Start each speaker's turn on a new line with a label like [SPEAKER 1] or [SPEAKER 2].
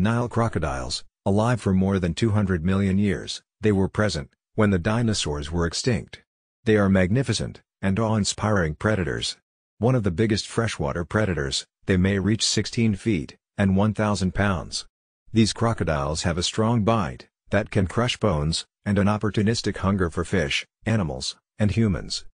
[SPEAKER 1] Nile crocodiles, alive for more than 200 million years, they were present when the dinosaurs were extinct. They are magnificent and awe-inspiring predators. One of the biggest freshwater predators, they may reach 16 feet and 1,000 pounds. These crocodiles have a strong bite that can crush bones, and an opportunistic hunger for fish, animals, and humans.